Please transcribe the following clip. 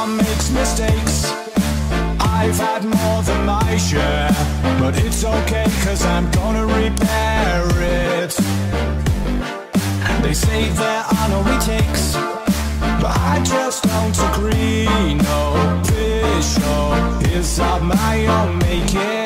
Everyone makes mistakes. I've had more than my share, but it's okay, cause I'm gonna repair it. They say there are no retakes, but I just don't agree. No, this is of my own making.